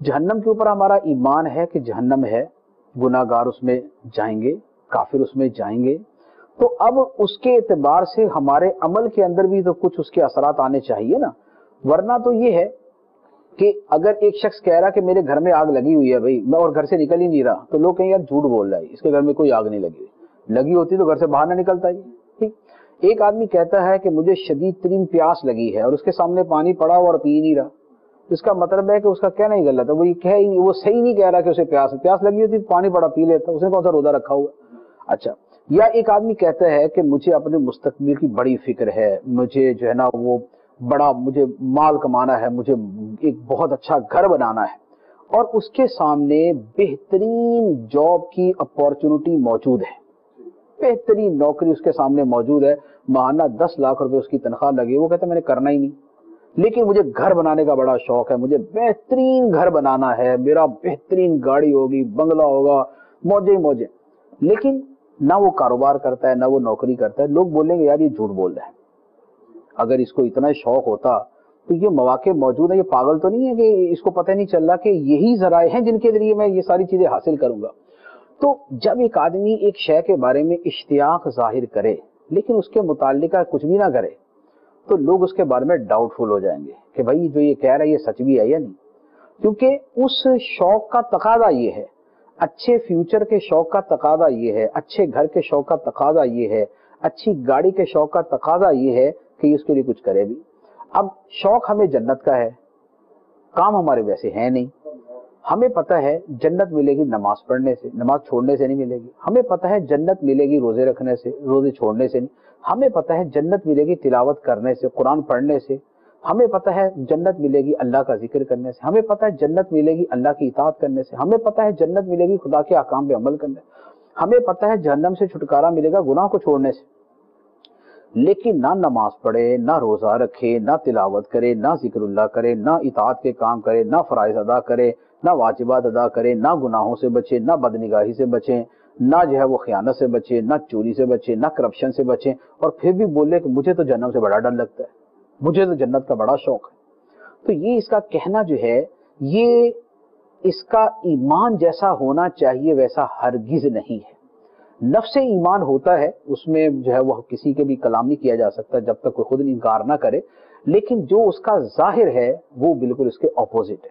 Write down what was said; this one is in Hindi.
जहन्नम के ऊपर हमारा ईमान है कि जहन्नम है गुनागार उसमें जाएँगे, काफिर उसमें जाएँगे। तो अब उसके एतबार से हमारे अमल के अंदर भी तो कुछ उसके असरात आने चाहिए ना। वरना तो ये है कि अगर एक शख्स कह रहा कि मेरे घर में आग लगी हुई है भाई, मैं और घर से निकल ही नहीं रहा तो लोग कहें यार, झूठ बोल रहा है, इसके घर में कोई आग नहीं लगी लगी होती तो घर से बाहर ना निकलता ही ठीक? एक आदमी कहता है कि मुझे शदीद तरीन प्यास लगी है और उसके सामने पानी पड़ा और पी नहीं रहा। इसका मतलब है कि उसका कहना ही गलत है। वो ये कह ही, वो सही नहीं कह रहा कि उसे प्यास है। प्यास लगी होती, पानी पड़ा, पी लेता, उसने कौन सा रोजा रखा हुआ अच्छा या एक आदमी कहता है कि मुझे अपने मुस्तकबिल की बड़ी फ़िक्र है। मुझे जो है ना, वो बड़ा, मुझे माल कमाना है, मुझे एक बहुत अच्छा घर बनाना है। और उसके सामने बेहतरीन जॉब की अपॉर्चुनिटी मौजूद है। बेहतरीन नौकरी उसके सामने मौजूद है। महाना दस लाख रुपए उसकी तनख्वाह लगी, वो कहता मैंने करना ही नहीं। लेकिन मुझे घर बनाने का बड़ा शौक है, मुझे बेहतरीन घर बनाना है, मेरा बेहतरीन गाड़ी होगी, बंगला होगा, मौजे मौजे। लेकिन ना वो कारोबार करता है, ना वो नौकरी करता है। लोग बोलेंगे, यार, ये झूठ बोल रहा है। अगर इसको इतना शौक होता तो ये मौके मौजूद है। ये पागल तो नहीं है कि इसको पता नहीं चल रहा कि यही जराए हैं जिनके ज़रिए मैं ये सारी चीज़ें हासिल करूँगा? तो जब एक आदमी एक शय के बारे में इश्तियाक ज़ाहिर करे, लेकिन उसके मुतालिक कुछ भी ना करे तो लोग उसके बारे में डाउटफुल हो जाएँगे कि भाई जो ये कह रहा है, ये सच भी है या नहीं? क्योंकि उस शौक का तकादा ये है। अच्छे फ्यूचर के शौक का तकादा ये है, अच्छे घर के शौक का तकादा ये है, अच्छी गाड़ी के शौक का तकादा ये है कि उसके लिए कुछ करे भी। अब शौक हमें जन्नत का है, काम हमारे वैसे है नहीं। हमें पता है जन्नत मिलेगी नमाज़ पढ़ने से, नमाज़ छोड़ने से नहीं मिलेगी। हमें पता है जन्नत मिलेगी रोज़े रखने से, रोज़े छोड़ने से नहीं। हमें पता है जन्नत मिलेगी तिलावत करने से, कुरान पढ़ने से। हमें पता है जन्नत मिलेगी अल्लाह का ज़िक्र करने से। हमें पता है जन्नत मिलेगी अल्लाह की इतात करने से। हमें पता है जन्नत मिलेगी खुदा के अकाम पे अमल करने हमें पता है जहन्नम से छुटकारा मिलेगा गुनाह को छोड़ने से। लेकिन ना नमाज़ पढ़े, ना रोजा रखे, ना तिलावत करे, ना जिक्रुल्लाह करे, ना इतात के काम करे, ना फ़राइज अदा करे ना वाजिबात अदा करें, ना गुनाहों से बचे, ना बदनिगाही से बचे, ना जो है वो खयानत से बचे, ना चोरी से बचे, ना करप्शन से बचे और फिर भी बोले कि मुझे तो जन्नत से बड़ा डर लगता है। मुझे तो जन्नत का बड़ा शौक है। तो ये इसका कहना जो है, ये इसका ईमान जैसा होना चाहिए वैसा हरगिज नहीं है। नफ्स ईमान होता है, उसमें जो है वह किसी के भी कलाम नहीं किया जा सकता जब तक कोई खुद इनकार ना करे, लेकिन जो उसका ज़ाहिर है, वो बिल्कुल उसके ऑपोजिट है।